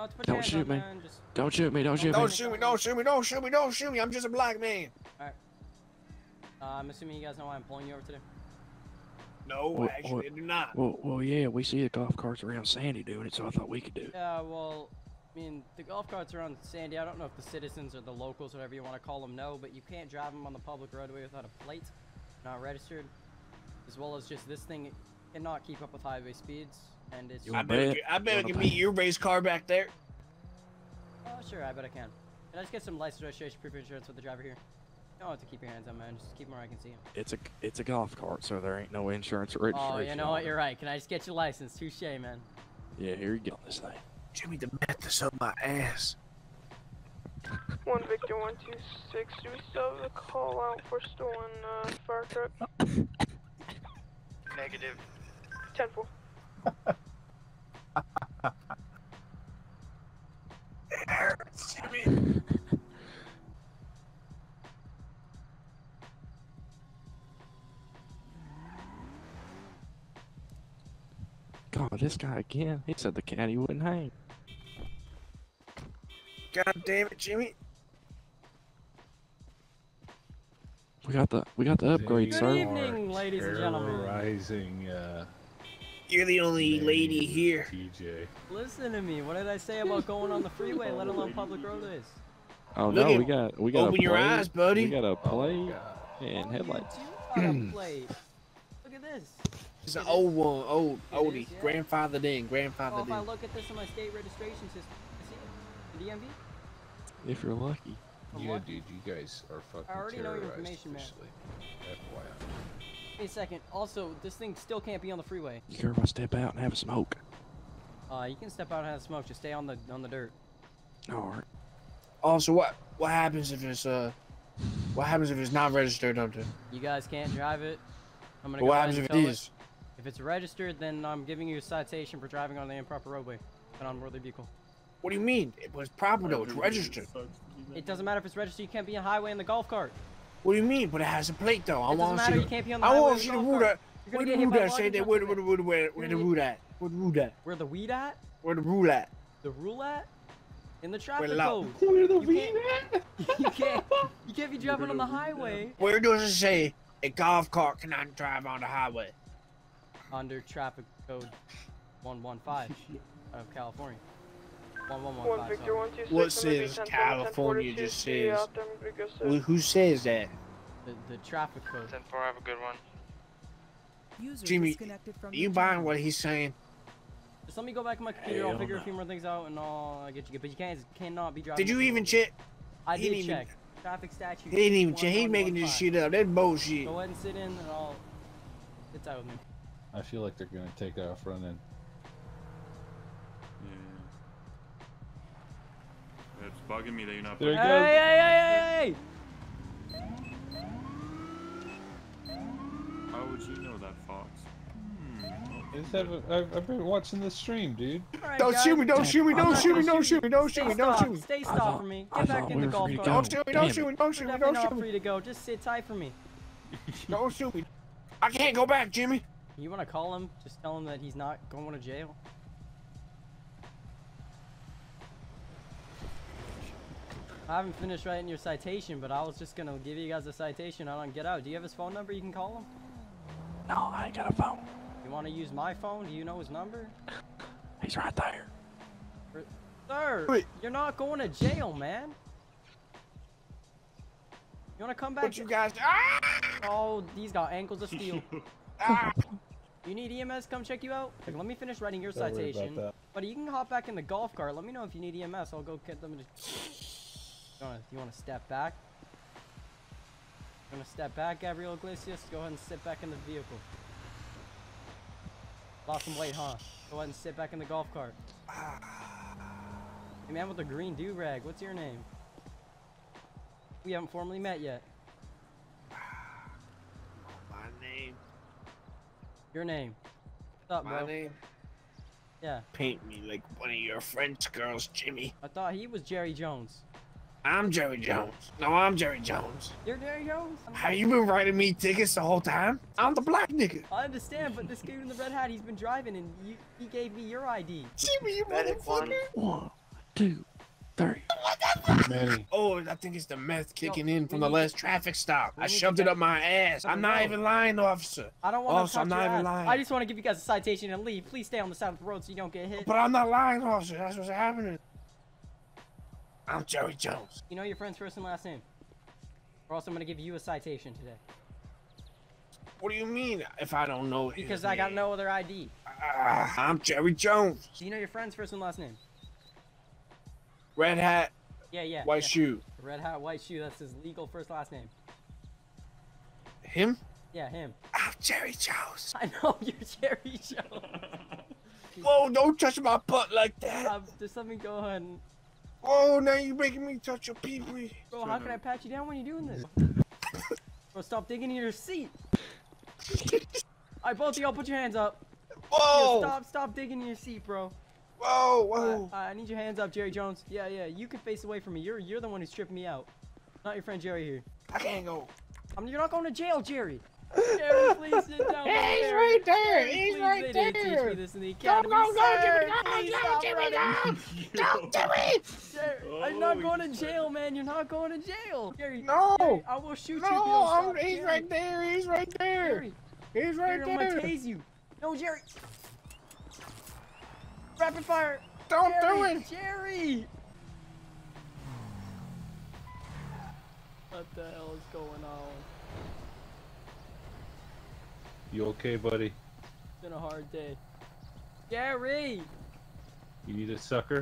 No, it's put Don't shoot me. Just, Don't shoot me. Don't shoot me. Don't shoot me, don't shoot me, don't shoot me, don't shoot me. I'm just a black man. uh, I'm assuming you guys know why I'm pulling you over today. No, Well, actually, well- I do not. Well, well, yeah, we see the golf carts around Sandy doing it, so I thought we could do it. Yeah, well, I mean, the golf carts are on Sandy. I don't know if the citizens or the locals, whatever you want to call them, know, but you can't drive them on the public roadway without a plate, not registered. As well as just this thing cannot keep up with highway speeds, and it's. You I bet, I bet? I bet I can wanna meet your race car back there. Oh, sure, I bet I can. Can I just get some license, registration, proof of insurance with the driver here? You don't have to keep your hands on, man. Just keep them where I can see them. It's a it's a golf cart, so there ain't no insurance or registration. Oh, you know what? You're right. Can I just get your license? Touche, man. Yeah, here you go. This thing. Jimmy, the meth is up my ass. One Victor, one two six. Do we still have a call out for stolen uh, fire truck? Negative. Ten four. It hurts, Jimmy. God, this guy again. He said the caddy wouldn't hang. God damn it, Jimmy. We got the we got the upgrade, Good sir. evening, ladies and gentlemen. Terrorizing uh, You're the only lady here. TJ. Listen to me. What did I say about going on the freeway, let alone public roadways? Oh Look no, we got we got Open a your plate. eyes, buddy. We got a plate Oh, and headlights. You got a plate. Look at this. It's an old one, old, It oldie. is, yeah. Grandfathered in, Well, grandfathered oh, if I look at this in my state registration system, I see it. DMV. If you're lucky. I'm Yeah, lucky. dude, you guys are fucking I already know your information, man. Officially. Wait a second. Also, this thing still can't be on the freeway. You care if I step out and have a smoke? Uh, you can step out and have a smoke. Just stay on the on the dirt. All right. Also, what what happens if it's uh, what happens if it's not registered under? You guys can't drive it. I'm gonna What go happens if tow it is? If it's registered, then I'm giving you a citation for driving on the improper roadway, an unworthy vehicle. What do you mean? It was proper though. It's registered. It doesn't matter if it's registered. You can't be on highway in the golf cart. What do you mean? But it has a plate though. I It doesn't want to see. You the- can't be on the I want with to see the golf root at. Where the get root at? Say that. Where the the way. where the where where the root at? Where the root at? Where the weed at? Where the root at? The roulette? In the traffic loud. code. Where the You can't, you can't. You can't be driving on the highway Where does it say a golf cart cannot drive on the highway? under traffic code 115 of California. One 1115. Victor, sorry. one two six. What I'm gonna be says 10 California 1042, just says- out there, I'm gonna go Who, says that? The, the traffic code. 10 4, have a good one. User Jimmy, from are you buying what he's saying? Just let me go back to my computer. Hell I'll figure a few more things out and I'll I'll get you good. But you can't cannot be driving. Did you even check? I did even- check. Traffic statute. He didn't even check. He making this shit up. That's bullshit. Go ahead and sit in and I'll. It's out with me. I feel like they're gonna take off running. Bugging me that you're not. There Hey, you hey, go. hey, hey, hey! How would you know that, Fox? Hmm. Is that, I've, I've been watching the stream, dude. Alright, Don't guys. shoot me! Don't shoot me! Don't shoot me! Don't shoot me! Don't shoot me! Don't shoot me! Stay I stop thought- for me. Get back in the were golf free to cart. Don't shoot me! Don't shoot me! Don't shoot me! definitely Don't not shoot free to go. Just sit tight for me. Don't shoot me! I can't go back, Jimmy. You want to call him? Just tell him that he's not going to jail. I haven't finished writing your citation, but I was just gonna give you guys a citation on get out. Do you have his phone number? You can call him. No, I ain't got a phone. You want to use my phone? Do you know his number? He's right there. Sir, Wait. you're not going to jail, man. You want to come back? What you guys? Ah! Oh, he's got ankles of steel. Ah! You need EMS come check you out? Like, let me finish writing your Don't worry about citation. that. But you can hop back in the golf cart. Let me know if you need EMS. I'll go get them. To... You wanna, you wanna step back? You wanna step back, Gabriel Iglesias? Go ahead and sit back in the vehicle. Lost some weight, huh? Go ahead and sit back in the golf cart. Hey man with the green do-rag, what's your name? We haven't formally met yet. My name. Your name. What's up, My bro? name. Yeah, Paint me like one of your French girls, Jimmy. I thought he was Jerry Jones. I'm Jerry Jones. No, I'm Jerry Jones. You're Jerry Jones? Have you been writing me tickets the whole time? I'm the black nigga. I understand, but this dude in the red hat, he's been driving and you, he gave me your ID. Jimmy, you Medic one. motherfucker. Whoa. Manny. Oh, I think it's the meth kicking Yo, in from the need last traffic stop. I shoved it up my ass. I'm not even lying, officer. I don't want Officer, to I'm not even lying. I just want to give you guys a citation and leave. Please stay on the side of the road so you don't get hit. But I'm not lying, officer. That's what's happening. I'm Jerry Jones. You know your friend's first and last name. Or else I'm gonna give you a citation today. What do you mean if I don't know? Because I got no other ID. Ah, I'm Jerry Jones. Do you know your friend's first and last name? Red hat, Yeah, yeah. white yeah. shoe. Red hat, white shoe. That's his legal first last name. Him? Yeah, him. I'm Jerry Jones. I know you're Jerry Jones. Whoa, don't touch my butt like that. Um, just let me go ahead and. Whoa, now you're making me touch your pee-pee. Bro, how can I pat you down when you're doing this? Bro, stop digging in your seat. Alright, both of y'all put your hands up. Yeah, Whoa, stop, stop digging in your seat, bro. whoa, Uh, whoa. uh, I need your hands up, Jerry Jones. Yeah, yeah, you can face away from me. You're you're the one who's tripping me out. Not your friend Jerry here. I can't go. I mean, you're not going to jail, Jerry. Jerry, please sit down. Hey, he's Jerry. right there. Jerry, He's please, right they didn't teach there. me this in the Go, academy. go, go, Sir, Jimmy, go, please go, stop Jimmy, running. go. Go, Jerry. Jerry, I'm not Oh, going to he's jail, right man. You're not going to jail. Jerry, No. Jerry, I will shoot you. if you No, don't I'm, stop. he's Jerry, right there. He's right there. Jerry, He's right Jerry, I'm going to there. tase you. No, Jerry. Rapid fire. Don't do Jerry, it. Jerry. What the hell is going on? You okay, buddy? It's been a hard day. Gary! You need a sucker?